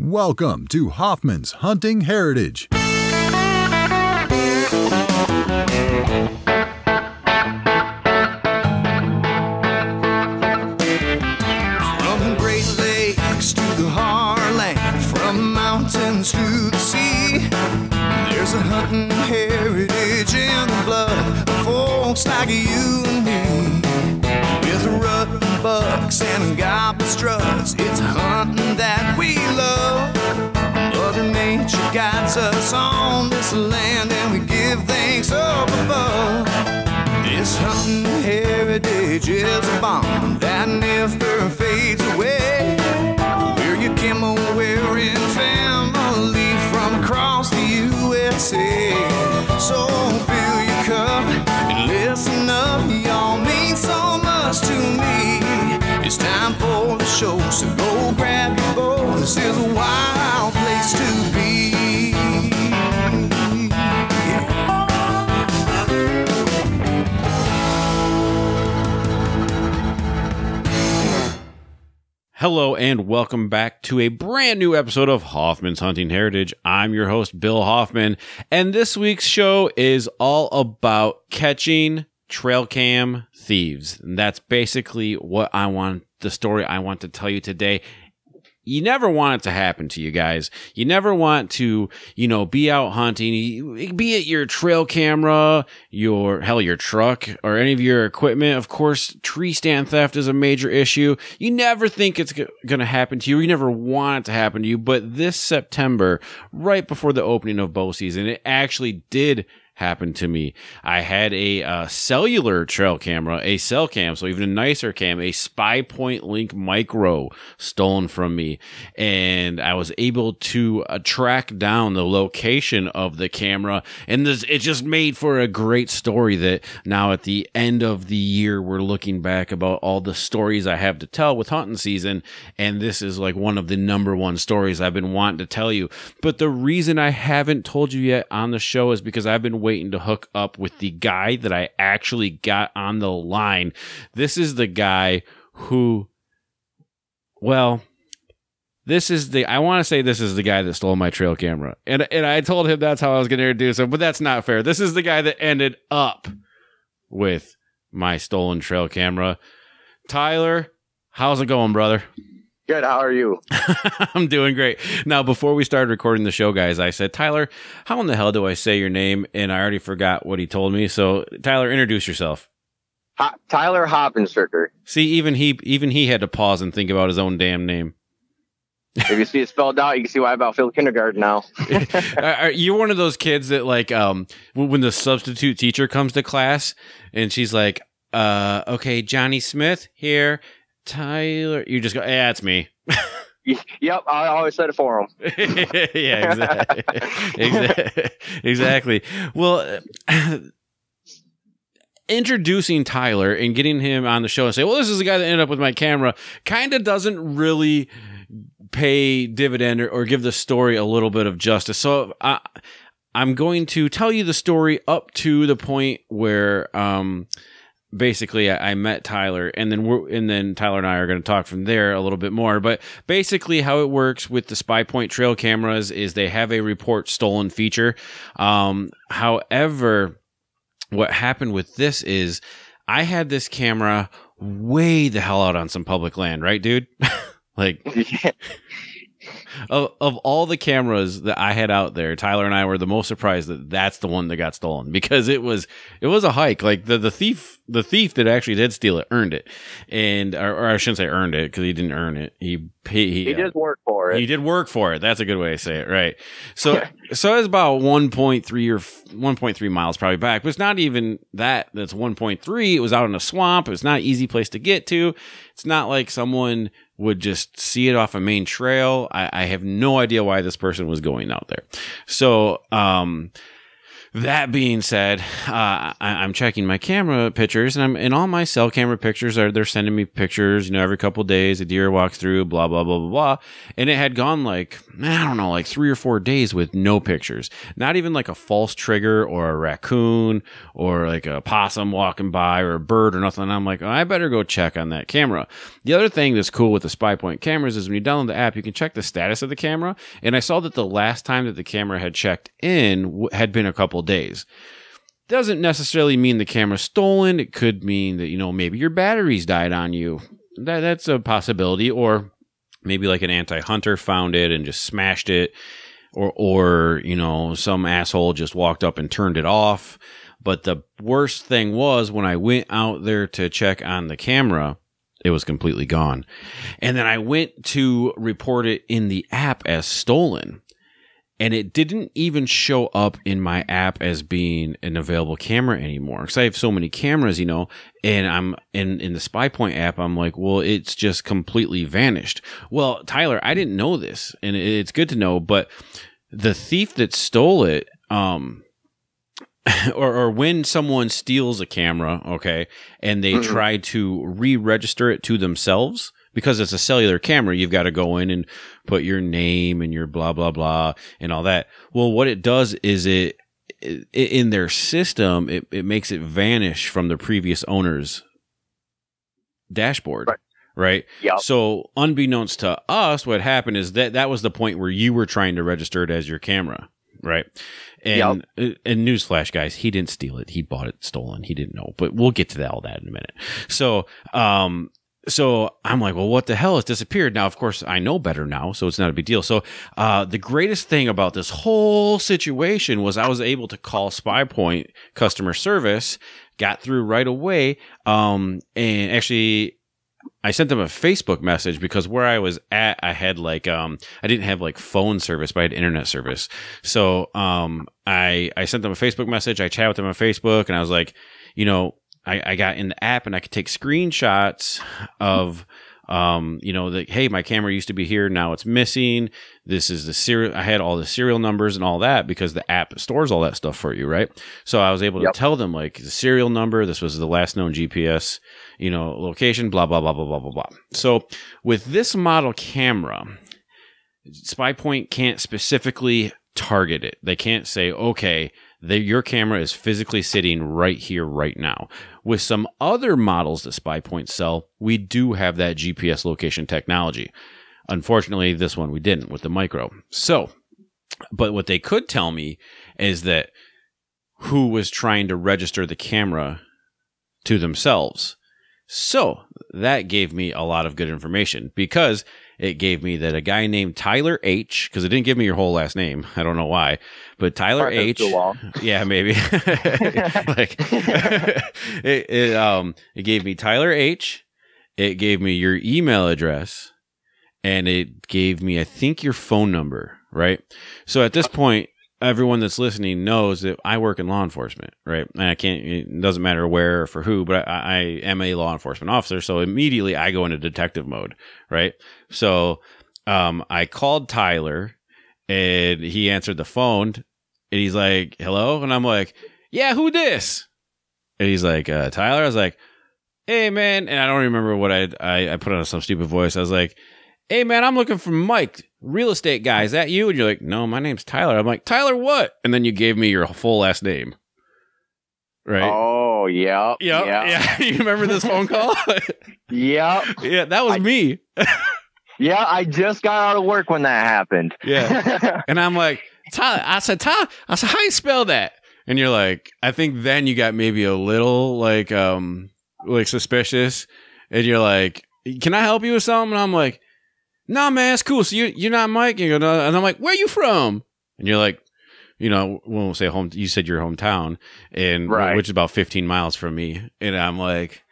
Welcome to Hoffman's Hunting Heritage. From Great Lakes to the Heartland, from mountains to the sea, there's a hunting heritage in the blood of folks like you and me. With rutting bucks and goblin struts, it's hunting that we love. Mother Nature guides us on this land, and we give thanks up above. This hunting heritage is a bond that never fades away. We're your camo wearing family from across the USA. So fill your cup Hello and welcome back to a brand new episode of Hoffman's Hunting Heritage. I'm your host, Bill Hoffman, and this week's show is all about catching trail cam thieves. And that's basically what I want, the story I want to tell you today. You never want it to happen to you guys. You never want to, you know, be out hunting, be it your trail camera, your, hell, your truck, or any of your equipment. Of course, tree stand theft is a major issue. You never think it's going to happen to you. You never want it to happen to you. But this September, right before the opening of bow season, it actually did happened to me. I had a uh, cellular trail camera, a cell cam, so even a nicer cam, a Spy Point Link Micro stolen from me, and I was able to uh, track down the location of the camera, and this, it just made for a great story. That now at the end of the year, we're looking back about all the stories I have to tell with hunting season, and this is like one of the number one stories I've been wanting to tell you. But the reason I haven't told you yet on the show is because I've been waiting to hook up with the guy that I actually got on the line. This is the guy who, well, this is the I want to say this is the guy that stole my trail camera. And and I told him that's how I was going to introduce him, but that's not fair. This is the guy that ended up with my stolen trail camera. Tyler, how's it going, brother? Good. How are you? I'm doing great. Now, before we started recording the show, guys, I said, Tyler, how in the hell do I say your name? And I already forgot what he told me. So, Tyler, introduce yourself. Ho- Tyler Hoppenstricker. See, even he, even he had to pause and think about his own damn name. If you see it spelled out, you can see why I about failed kindergarten now. You're one of those kids that like, um, when the substitute teacher comes to class and she's like, uh, okay, Johnny Smith here, Tyler. You just go, yeah, it's me. yep, I always said it for him. yeah, exactly. exactly. exactly. Well, uh, introducing Tyler and getting him on the show and say, "Well, this is the guy that ended up with my camera," kind of doesn't really pay dividend or, or give the story a little bit of justice. So I, I'm going to tell you the story up to the point where. Um, basically I, I met Tyler and then we're and then Tyler and I are going to talk from there a little bit more. But basically how it works with the spy point trail cameras is they have a report stolen feature. Um however what happened with this is I had this camera way the hell out on some public land right dude? Like of, of all the cameras that I had out there, Tyler and I were the most surprised that that's the one that got stolen because it was it was a hike. Like the the thief the thief that actually did steal it earned it, and or, or I shouldn't say earned it because he didn't earn it. He he, he, he uh, did work for it. he did work for it. That's a good way to say it, right? So, so it's about 1.3 or 1.3 miles probably back, but it's not even that. That's 1.3. It was out in a swamp. It was not an easy place to get to. It's not like someone would just see it off a main trail. I, I have no idea why this person was going out there. So, um, that being said, uh, I, I'm checking my camera pictures, and I'm and all my cell camera pictures are they're sending me pictures. You know, every couple days, a deer walks through, blah blah blah blah blah, and it had gone like I don't know, like three or four days with no pictures, not even like a false trigger or a raccoon or like a possum walking by or a bird or nothing. And I'm like, oh, I better go check on that camera. The other thing that's cool with the Spy Point cameras is when you download the app, you can check the status of the camera, and I saw that the last time that the camera had checked in had been a couple days. Doesn't necessarily mean the camera's stolen. It could mean that, you know, maybe your batteries died on you. That, that's a possibility. Or maybe like an anti hunter found it and just smashed it. Or, or, you know, some asshole just walked up and turned it off. But the worst thing was when I went out there to check on the camera, it was completely gone. And then I went to report it in the app as stolen and it didn't even show up in my app as being an available camera anymore because I have so many cameras, you know, and I'm in in the SpyPoint app. I'm like, well, it's just completely vanished. Well, Tyler, I didn't know this, and it's good to know, but the thief that stole it, um, or, or when someone steals a camera, okay, and they Mhm. try to re-register it to themselves because it's a cellular camera, you've got to go in and put your name and your blah blah blah and all that. Well, what it does is it, i in their system it, it makes it vanish from the previous owner's dashboard. Right. Right. Yep. So, unbeknownst to us, what happened is that that was the point where you were trying to register it as your camera, right? And and newsflash, guys, he didn't steal it. He bought it stolen. He didn't know, but we'll get to that, all that in a minute. So, um, so I'm like, well, what the hell has disappeared? Now, of course, I know better now, so it's not a big deal. So, uh, the greatest thing about this whole situation was I was able to call SpyPoint customer service, got through right away, um, and actually I sent them a Facebook message because where I was at, I had like um I didn't have like phone service, but I had internet service. So um I I sent them a Facebook message. I chatted with them on Facebook, and I was like, you know, I, I got in the app and I could take screenshots of um you know that hey my camera used to be here now it's missing this is the serial i had all the serial numbers and all that because the app stores all that stuff for you right so i was able Yep. to tell them like the serial number this was the last known gps you know, location, blah, blah, blah, blah, blah, blah, blah. So with this model camera, SpyPoint can't specifically target it. They can't say, okay, your camera is physically sitting right here, right now. With some other models that SpyPoint sell, we do have that GPS location technology. Unfortunately, this one we didn't with the micro. So, but what they could tell me is that who was trying to register the camera to themselves. So that gave me a lot of good information because it gave me that a guy named Tyler H, because it didn't give me your whole last name. I don't know why, but Tyler Probably H. Yeah, maybe. like it, it, um, it gave me Tyler H. It gave me your email address, and it gave me, I think, your phone number. Right. So at this point, everyone that's listening knows that I work in law enforcement, right? And I can't, it doesn't matter where or for who, but I, I am a law enforcement officer. So immediately I go into detective mode, right? So, um, I called Tyler and he answered the phone and he's like, hello. And I'm like, yeah, who this? And he's like, uh, Tyler. I was like, hey, man. And I don't remember what I, I, I put on some stupid voice. I was like, hey, man, I'm looking for Mike, real estate guy. Is that you? And you're like, no, my name's Tyler. I'm like, Tyler, what? And then you gave me your full last name. Right. Oh, yeah. Yep, Yeah. yeah. you remember this phone call? Yeah. yeah, that was I- me. Yeah. I just got out of work when that happened. Yeah. And I'm like, Tyler, I said, Tyler, I said, how you spell that? And you're like, I think then you got maybe a little like, um, like suspicious. And you're like, can I help you with something? And I'm like, nah, man, it's cool. So you, you're not Mike. You go, and I'm like, where are you from? And you're like, you know, we won't say home. You said your hometown, and Right. which is about 15 miles from me. And I'm like,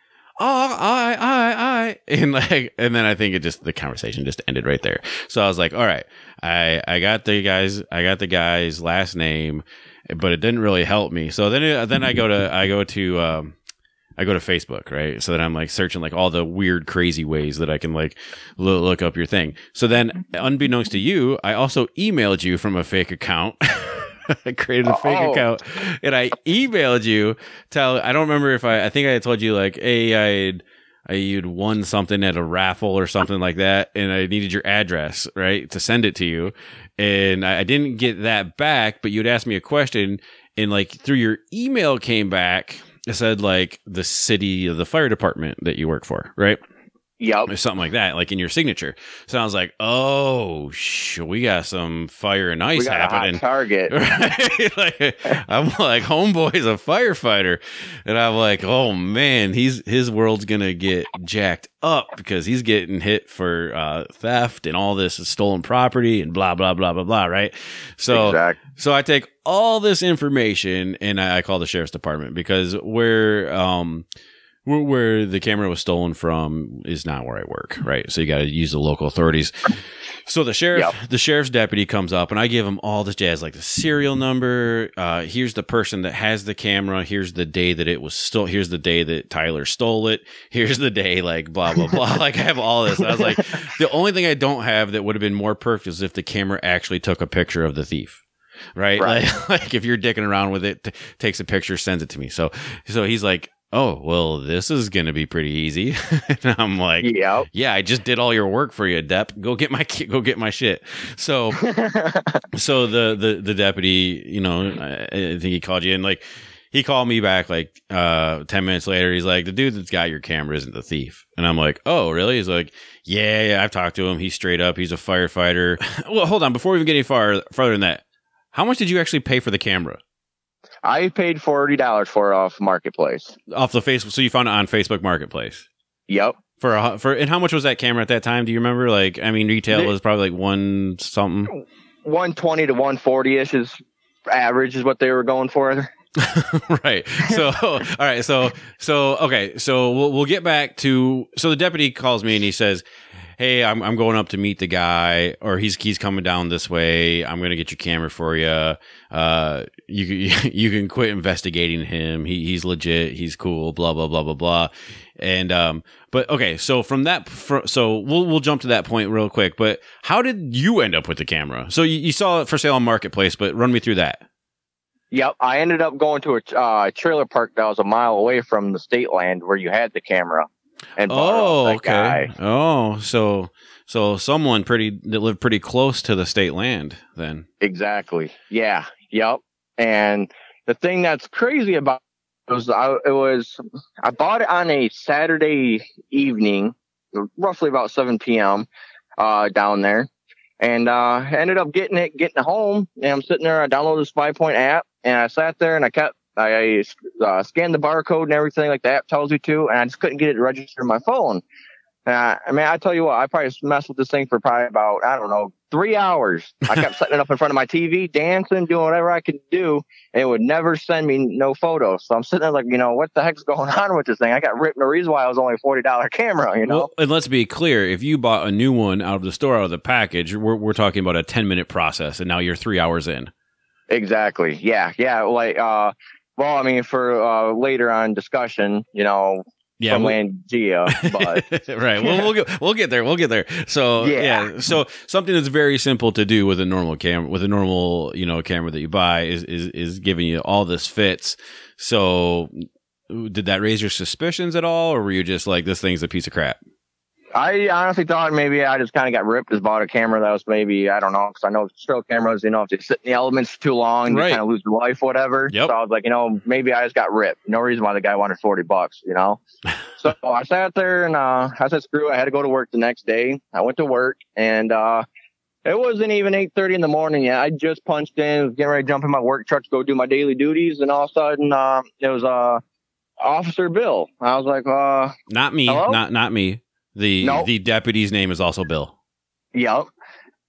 oh, I, I, I, and like, and then I think it just the conversation just ended right there. So I was like, all right, I, I got the guy's, I got the guy's last name, but it didn't really help me. So then, it, then I go to, I go to, um, I go to Facebook, right? So then I'm like searching like all the weird, crazy ways that I can like loo- look up your thing. So then, mm-hmm. unbeknownst to you, I also emailed you from a fake account. I created a fake Oh. account and I emailed you. Tell I don't remember if I I think I told you like, hey, I had I you'd won something at a raffle or something like that, and I needed your address right to send it to you, and I, I didn't get that back. But you'd asked me a question, and like through your email came back. It said like the city of the fire department that you work for, right? Yep. or something like that, like in your signature. So I was like, oh, sh- we got some fire and ice We got a hot happening. target. Right? like, I'm like, homeboy's a firefighter, and I'm like, oh man, he's his world's gonna get jacked up because he's getting hit for uh, theft and all this stolen property and blah blah blah blah blah. Right? So exact. so I take all this information and I, I call the sheriff's department because where um where, where the camera was stolen from is not where I work, right? So you got to use the local authorities. So the sheriff, Yep. the sheriff's deputy comes up and I give him all this jazz, like the serial number. Uh, here's the person that has the camera. Here's the day that it was stole. Here's the day that Tyler stole it. Here's the day, like blah blah blah. like I have all this. I was like, the only thing I don't have that would have been more perfect is if the camera actually took a picture of the thief. Right? Right. Like, like if you're dicking around with it, t- takes a picture, sends it to me. So, so he's like, oh, well, this is going to be pretty easy. and I'm like, Yep. yeah, I just did all your work for you, Dep. Go get my go get my shit. So so the the the deputy, you know, I, I think he called you and like he called me back like uh 10 minutes later. He's like, "The dude that's got your camera isn't the thief." And I'm like, "Oh, really?" He's like, "Yeah, yeah, I've talked to him. He's straight up. He's a firefighter." well, hold on, before we even get any far further than that. How much did you actually pay for the camera? I paid forty dollars for it off marketplace. Off the Facebook, so you found it on Facebook Marketplace. Yep. For a, for and how much was that camera at that time? Do you remember? Like, I mean, retail The- was probably like one something. One twenty to one forty ish is average is what they were going for. right. So, all right. So, so okay. So we'll we'll get back to. So the deputy calls me and he says, "Hey, I'm I'm going up to meet the guy, or he's he's coming down this way. I'm gonna get your camera for you. Uh, you can- you can quit investigating him. He he's legit. He's cool. Blah blah blah blah blah." And um, but okay. So from that, fr- so we'll we'll jump to that point real quick. But how did you end up with the camera? So you, you saw it for sale on marketplace, but run me through that. Yep. I ended up going to a uh, trailer park that was a mile away from the state land where you had the camera. And Oh, okay. guy. Oh, so so someone pretty that lived pretty close to the state land then. Exactly. Yeah. Yep. And the thing that's crazy about it was I, it was I bought it on a Saturday evening, roughly about 7 p.m. Uh, down there, and uh, ended up getting it, getting home, and I'm sitting there. I downloaded the Spy Point app, and I sat there and I kept I uh, scanned the barcode and everything like the app tells you to, and I just couldn't get it to register my phone. Uh, I mean, I tell you what, I probably messed with this thing for probably about, I don't know, three hours. I kept setting it up in front of my TV, dancing, doing whatever I could do, and it would never send me no photos. So I'm sitting there like, you know, what the heck's going on with this thing? I got ripped. The reason why it was only a $40 camera, you know? Well, and let's be clear, if you bought a new one out of the store out of the package, we're we're talking about a 10 minute process and now you're 3 hours in. exactly. Yeah. Yeah. Like, uh, well, I mean, for uh, later on discussion, you know, Yeah. from we- Landgea, but right. Well, we'll get we'll get there. We'll get there. So yeah. Yeah. So something that's very simple to do with a normal camera, with a normal you know camera that you buy, is is is giving you all this fits. So did that raise your suspicions at all, or were you just like this thing's a piece of crap? I honestly thought maybe I just kind of got ripped. Just bought a camera that was maybe I don't know because I know trail cameras, you know, if they sit in the elements too long, Right. you kind of lose your life, whatever. Yep. So I was like, you know, maybe I just got ripped. No reason why the guy wanted forty bucks, you know. so I sat there and uh, I said, screw. it. I had to go to work the next day. I went to work and uh, it wasn't even eight thirty in the morning yet. I just punched in, was getting ready to jump in my work truck to go do my daily duties, and all of a sudden, uh, it was uh, Officer Bill. I was like, uh, Not me. Hello? Not not me. The No. the deputy's name is also Bill. Yep.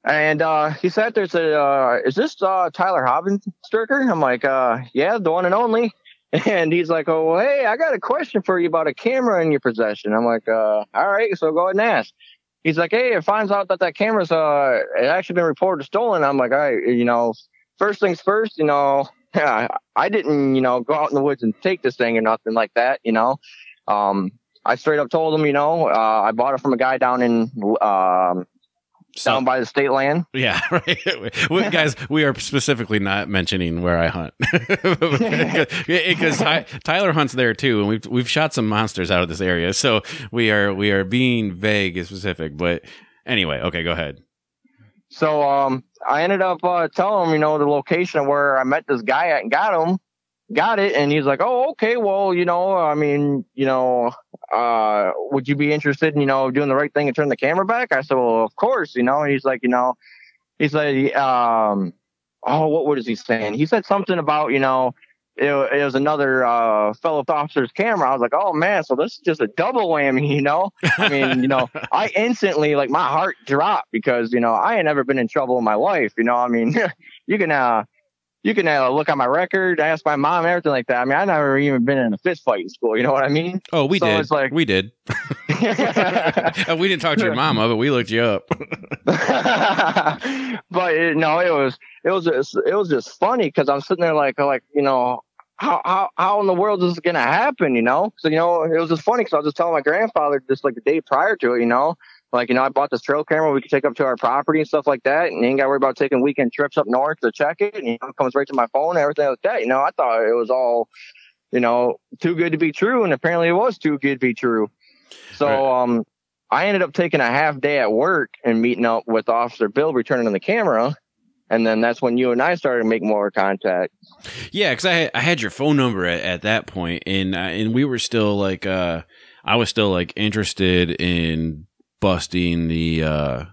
And uh, he sat there and said, uh, "Is this uh, Tyler Hobbins Sturker?" I'm like, uh, "Yeah, the one and only." And he's like, "Oh, well, hey, I got a question for you about a camera in your possession." I'm like, uh, "All right, so go ahead and ask." He's like, "Hey, it finds out that that camera's uh, it actually been reported stolen." I'm like, "All right, you know, first things first, you know, I didn't, you know, go out in the woods and take this thing or nothing like that, you know." Um, I straight up told him, you know, uh, I bought it from a guy down in um, down by the state land. Yeah, right. we, guys, we are specifically not mentioning where I hunt because Ty, Tyler hunts there too, and we've we've shot some monsters out of this area. So we are we are being vague and specific. But anyway, okay, go ahead. So um, I ended up uh, telling him, you know, the location of where I met this guy at and got him, got it, and he's like, "Oh, okay, well, you know, I mean, you know, uh, would you be interested in, you know, doing the right thing and turn the camera back?" I said, "Well, of course," you know. And he's like, you know, he's like, um, oh, what was he saying? He said something about, you know, it, it was another uh, fellow officer's camera. I was like, oh man, so this is just a double whammy, you know? I mean, you know, I instantly like my heart dropped because you know I ain't never been in trouble in my life. You know, I mean, you can uh, you can uh, look at my record, ask my mom, everything like that. I mean, I never even been in a fist fight in school. You know what I mean? Oh, we So did. it's like- we did. We didn't talk to your mama, but we looked you up. but it, no, it was it was just, it was just funny because I'm sitting there like like you know how how how in the world is this gonna happen? You know, so you know it was just funny because I was just telling my grandfather just like the day prior to it, you know. Like, you know, I bought this trail camera we could take up to our property and stuff like that. And you ain't got to worry about taking weekend trips up north to check it. And, you know, it comes right to my phone and everything like that. You know, I thought it was all, you know, too good to be true. And apparently it was too good to be true. So, Right. um, I ended up taking a half day at work and meeting up with Officer Bill, returning the camera. And then that's when you and I started to make more contact. Yeah, because I had, I had your phone number at, at that point, and uh, and we were still like uh, I was still like interested in busting the uh,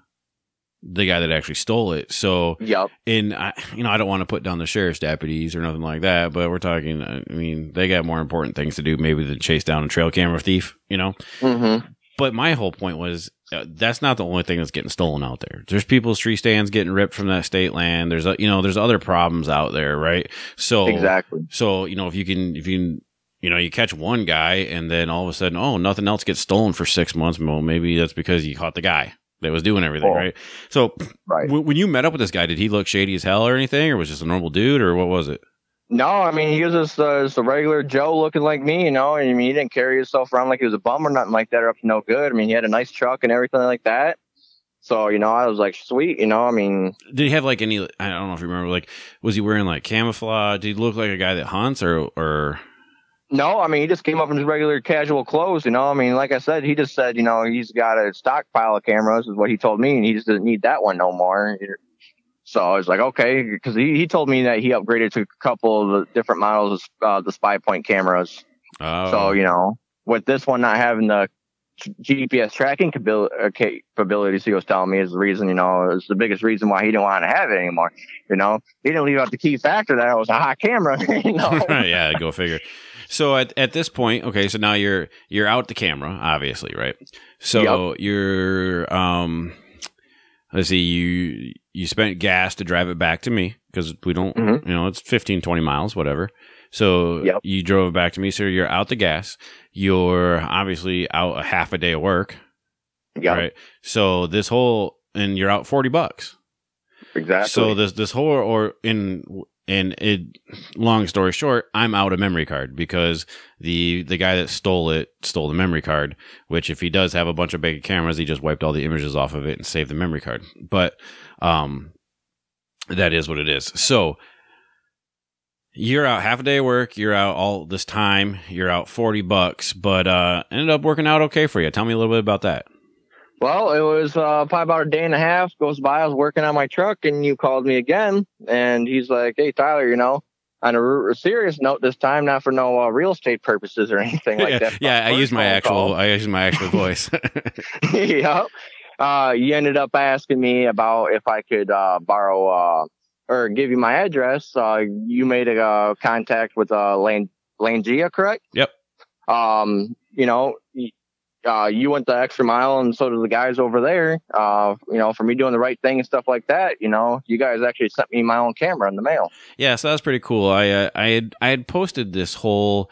the guy that actually stole it. So Yep. and I you know I don't want to put down the sheriff's deputies or nothing like that, but we're talking. I mean, they got more important things to do maybe than chase down a trail camera thief. You know. Mm-hmm. But my whole point was uh, that's not the only thing that's getting stolen out there. There's people's tree stands getting ripped from that state land. There's uh, you know there's other problems out there, right? So Exactly. so you know if you can if you can you know you catch one guy and then all of a sudden oh nothing else gets stolen for six months. Well maybe that's because you caught the guy that was doing everything, Oh. right? So Right. w- when you met up with this guy, did he look shady as hell or anything, or was just a normal dude, or what was it? No, I mean he was just, uh, just a regular Joe looking like me, you know. I mean he didn't carry himself around like he was a bum or nothing like that, or up to no good. I mean he had a nice truck and everything like that. So you know I was like sweet, you know. I mean Did he have like any? I don't know if you remember. Like, was he wearing like camouflage? Did he look like a guy that hunts, or or no, I mean he just came up in his regular casual clothes, you know. I mean like I said, he just said you know he's got a stockpile of cameras is what he told me, and he just doesn't need that one no more. So I was like, okay, because he, he told me that he upgraded to a couple of the different models of uh, the spy point cameras. oh, So, you know, with this one not having the GPS tracking uh, capabilities, he was telling me is the reason, you know, is the biggest reason why he didn't want to have it anymore. You know, he didn't leave out the key factor that it was a hot camera, you know. yeah, go figure. So at, at this point, okay, so now you're you're out the camera, obviously, right? So you're um let's see, you you spent gas to drive it back to me because we don't Mhm. you know, it's 15, 20 miles, whatever. So Yep. you drove it back to me, so you're out the gas. You're obviously out a half a day of work. yeah, Right. So this whole and you're out forty bucks. exactly. So this this whole or in and it long story short, I'm out a memory card because the the guy that stole it stole the memory card, which if he does have a bunch of big cameras, he just wiped all the images off of it and saved the memory card. But um that is what it is. So you're out half a day of work, you're out all this time, you're out 40 bucks, but uh ended up working out okay for you. Tell me a little bit about that. Well, it was uh, probably about a day and a half goes by. I was working on my truck and you called me again. And he's like, hey, Tyler, you know, on a, r- a serious note this time, not for no uh, real estate purposes or anything like yeah, that. yeah, I First use my actual call. I use my actual voice. yep. Uh, you ended up asking me about if I could uh, borrow uh, or give you my address. Uh, you made a uh, contact with uh, Lan- Landgea, correct? Yep. Um, you know, uh, you went the extra mile, and so did the guys over there. Uh, you know, for me doing the right thing and stuff like that. You know, you guys actually sent me my own camera in the mail. Yeah, so that was pretty cool. I uh, I had I had posted this whole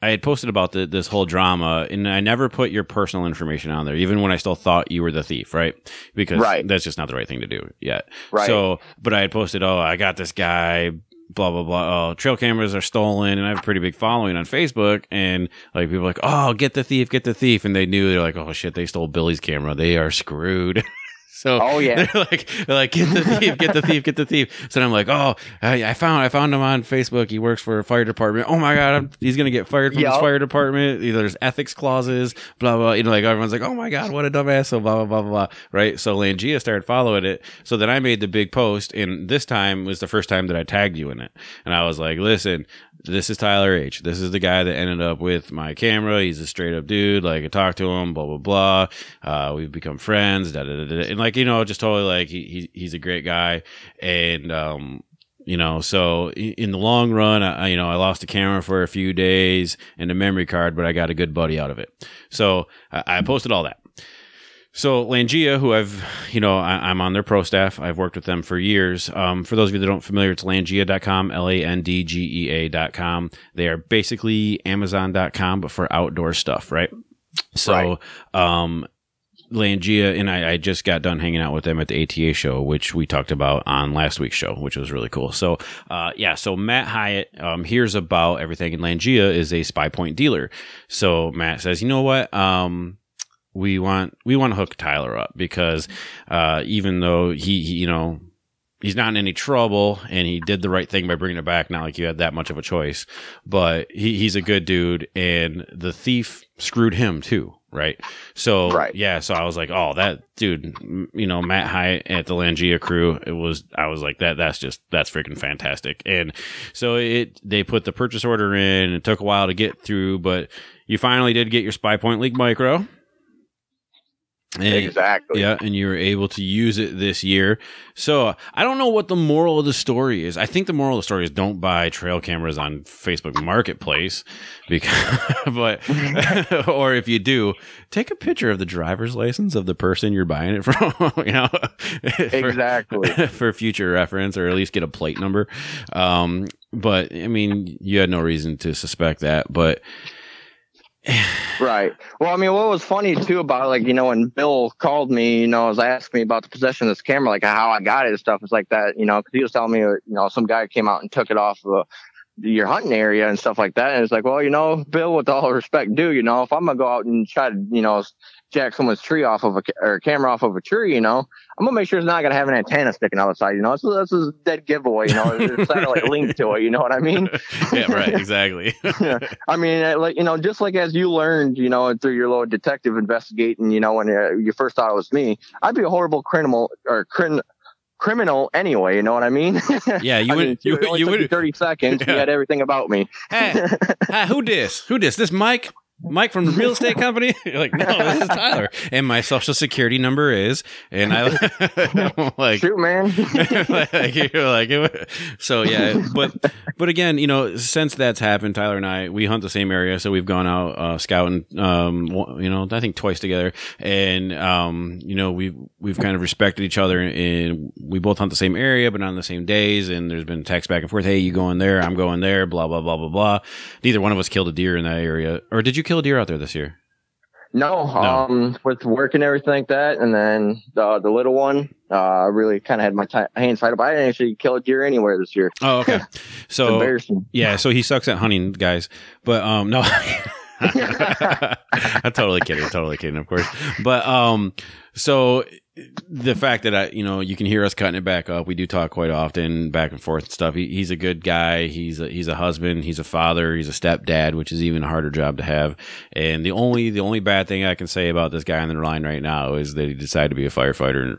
I had posted about the, this whole drama, and I never put your personal information on there, even when I still thought you were the thief, right? Because Right. that's just not the right thing to do yet. Right. So, but I had posted, oh, I got this guy, blah blah blah. Oh, trail cameras are stolen, and I have a pretty big following on Facebook, and like people are like, oh, get the thief, get the thief, and they knew they're like, oh shit, they stole Billy's camera, they are screwed. So Oh, yeah. they're like they're like get the thief, get the thief, get the thief. So then I'm like, oh, I, I found I found him on Facebook. He works for a fire department. Oh my god, I'm, he's gonna get fired from his fire department. Either there's ethics clauses, blah blah. You know, like everyone's like, oh my god, what a dumbass. So blah blah blah blah blah. Right. So Landgea started following it. So then I made the big post, and this time was the first time that I tagged you in it, and I was like, listen. This is Tyler H. This is the guy that ended up with my camera. He's a straight up dude. Like I talked to him, blah blah blah. Uh, we've become friends. Da, da, da, da. And like you know, just totally like he, he he's a great guy. And um, you know, so in the long run, I, you know, I lost the camera for a few days and a memory card, but I got a good buddy out of it. So I, I posted all that. So Landgea, who I've, you know, I, I'm on their pro staff. I've worked with them for years. Um, for those of you that aren't familiar, it's landgea.com, L-A-N-D-G-E-A.com. They are basically Amazon.com, but for outdoor stuff, right? So, um, Landgea and I, I just got done hanging out with them at the ATA show, which we talked about on last week's show, which was really cool. So, uh, yeah, so Matt Hyatt um, hears about everything, and Landgea is a spy point dealer. So Matt says, you know what? Um, we want we want to hook Tyler up because uh, even though he, he, you know, he's not in any trouble and he did the right thing by bringing it back. Not like you had that much of a choice, but he, he's a good dude, and the thief screwed him too, right? So Right. yeah, so I was like, oh, that dude, you know, Matt Hyatt at the Landgea crew. It was I was like that. That's just that's freaking fantastic. And so it they put the purchase order in. It took a while to get through, but you finally did get your Spy Point Link Micro. And- Exactly. yeah, and you were able to use it this year. So I don't know what the moral of the story is. I think the moral of the story is don't buy trail cameras on Facebook Marketplace, because, but, or if you do, take a picture of the driver's license of the person you're buying it from. You know, for- Exactly. for future reference, or at least get a plate number. Um, but I mean, you had no reason to suspect that, but. Right. Well, I mean, what was funny too about like you know when Bill called me, you know, was asking me about the possession of this camera, like how I got it and stuff. It's like that, you know, because he was telling me, you know, some guy came out and took it off of your hunting area and stuff like that. And it's like, well, you know, Bill, with all respect due, you know, if I'm gonna go out and try to, you know, jack someone's tree off of a or camera off of a tree, you know, I'm gonna make sure it's not gonna have an antenna sticking out the side. You know, so that's a dead giveaway. You know, there's a satellite link to it. You know what I mean? yeah, right, exactly. I mean, uh, like you know, just like as you learned, you know, through your little detective investigating, you know, when uh, you first thought it was me, I'd be a horrible criminal or crin- criminal anyway. You know what I mean? Yeah, you I would- mean, you it would- only you would- thirty seconds. Yeah. You had everything about me. hey, hey, who dis? Who dis? This Mike? Mike from the real estate company? You're like, no, this is Tyler. And my social security number is, and I I'm like, Shoot, man. like you're like so yeah but but again you know since that's happened tyler and i we hunt the same area so we've gone out uh scouting um you know i think twice together and um you know we've we've kind of respected each other and we both hunt the same area but not on the same days and there's been text back and forth hey you going there i'm going there blah blah blah blah blah neither one of us killed a deer in that area or did you kill a deer out there this year no, um, with work and everything like that, and then the the little one, uh, I really kind of had my ti hands tied up. I didn't actually kill a deer anywhere this year. oh okay so embarrassing. Yeah, so he sucks at hunting, guys. But um no I'm totally kidding, totally kidding, of course. But um so the fact that I you know, you can hear us cutting it back up. We do talk quite often, back and forth and stuff. He, he's a good guy. He's a, he's a husband, he's a father, he's a stepdad, which is even a harder job to have. And the only the only bad thing I can say about this guy on the line right now is that he decided to be a firefighter.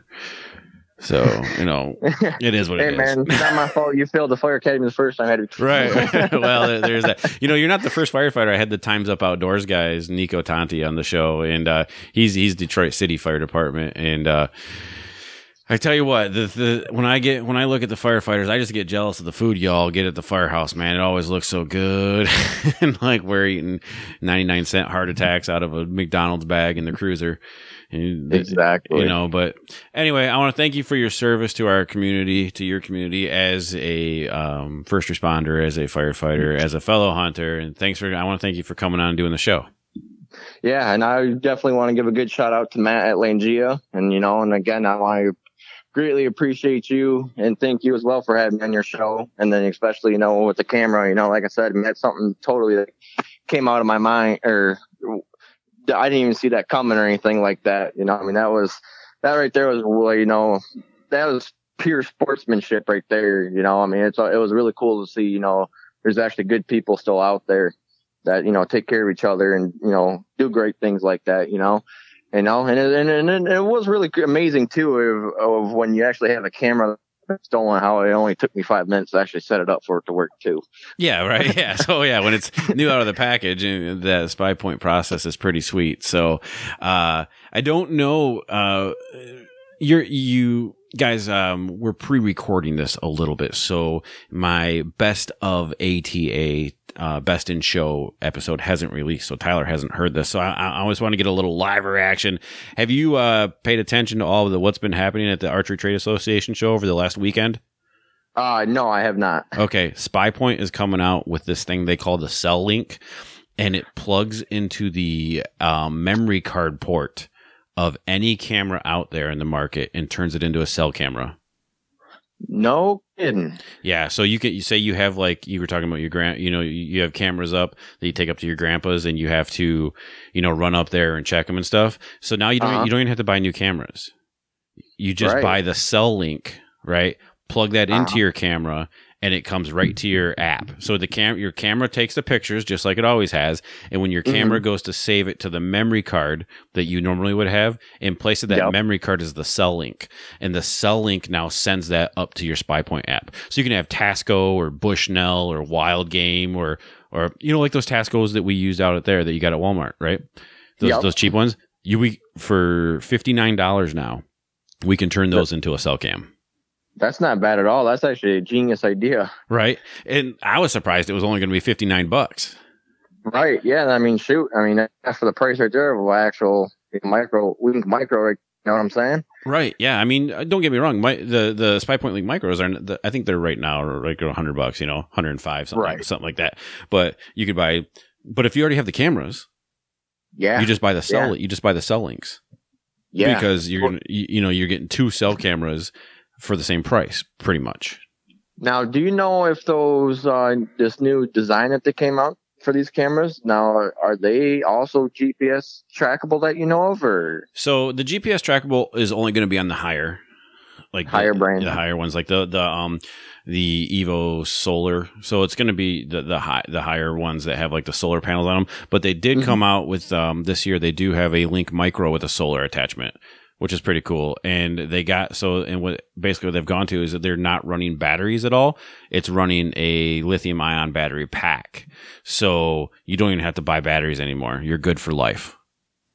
So, you know, it is what Hey it is. man, it's not my fault. You failed the fire academy the first time. I had to Right. well, there's that. You know, you're not the first firefighter. I had the Times Up Outdoors guys, Nico Tanti, on the show, and uh, he's he's Detroit City Fire Department, and uh, I tell you what, the the when I get when I look at the firefighters, I just get jealous of the food y'all get at the firehouse. Man, it always looks so good, and like we're eating 99 cent heart attacks out of a McDonald's bag in the cruiser. Exactly. you know but anyway i want to thank you for your service to our community to your community as a um, first responder as a firefighter as a fellow hunter and thanks for i want to thank you for coming on and doing the show Yeah, and I definitely want to give a good shout out to Matt at Landgea. And, you know, and again, I want to greatly appreciate you and thank you as well for having me on your show. And then especially, you know, with the camera, you know, like I said, that's something totally that came out of my mind or I didn't even see that coming or anything like that. You know, I mean, that was that right there was well, you know, that was pure sportsmanship right there. You know, I mean, it's it was really cool to see. You know, there's actually good people still out there that you know take care of each other and you know do great things like that. You know. You know, and it, and, and it was really amazing too of, of when you actually have a camera stolen how it only took me five minutes to actually set it up for it to work too. Yeah, right. Yeah. So yeah, when it's new out of the package, the spy point process is pretty sweet. So uh, I don't know. Uh, you're you guys. Um, we're pre-recording this a little bit, so my best of ATA uh, best in show episode hasn't released, so Tyler hasn't heard this. So I, I always want to get a little live reaction. Have you uh, paid attention to all of the what's been happening at the Archery Trade Association show over the last weekend? Uh, no, I have not. Okay, SpyPoint is coming out with this thing they call the Cell Link, and it plugs into the um, memory card port of any camera out there in the market and turns it into a cell camera. No kidding. Yeah, so you can you say you have like you were talking about your grand, you know, you have cameras up that you take up to your grandpa's, and you have to, you know, run up there and check them and stuff. So now you don't Uh-huh. you don't even have to buy new cameras. You just Right. buy the cell link, right? Plug that into Uh-huh. your camera, and it comes right to your app. So the cam your camera takes the pictures just like it always has, and when your Mm-hmm. camera goes to save it to the memory card that you normally would have, in place of that Yep. memory card is the cell link, and the cell link now sends that up to your SpyPoint app. So you can have Tasco or Bushnell or Wild Game or or you know like those Tascos that we used out at there that you got at Walmart, right? Those Yep. those cheap ones. You we for fifty nine dollars now, we can turn those into a cell cam. That's not bad at all. That's actually a genius idea. Right. And I was surprised it was only going to be 59 bucks. Right. Yeah. I mean, shoot. I mean, that's for the price right there of actual micro, Link micro. right? You know what I'm saying? Right. Yeah. I mean, uh, don't get me wrong. My, the, the Spy Point Link micros are, the, I think they're right now like 100 bucks, you know, 105, something, Right. something like that. But you could buy, but if you already have the cameras, Yeah. you just buy the cell, Yeah. you just buy the cell links yeah. because you're, gonna, you, you know, you're getting two cell cameras for the same price, pretty much. now, do you know if those, uh, this new design that they came out for these cameras, now are, are they also GPS trackable that you know of or? So the GPS trackable is only going to be on the higher, like the- Higher brand. the higher ones, like the the um the Evo Solar. So it's going to be the the high the higher ones that have like the solar panels on them. But they did Mhm. come out with um this year. They do have a Link Micro with a solar attachment, which is pretty cool. And they got so and what basically what they've gone to is that they're not running batteries at all. It's running a lithium ion battery pack. So you don't even have to buy batteries anymore. You're good for life.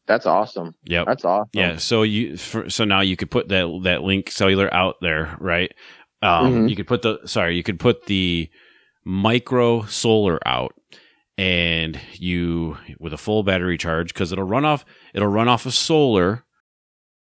That's awesome. Yeah, That's awesome. Yeah, so you for, so now you could put that that link cellular out there, right? Um, Mhm. You could put the sorry, you could put the micro solar out, and you with a full battery charge because it'll run off it'll run off of solar,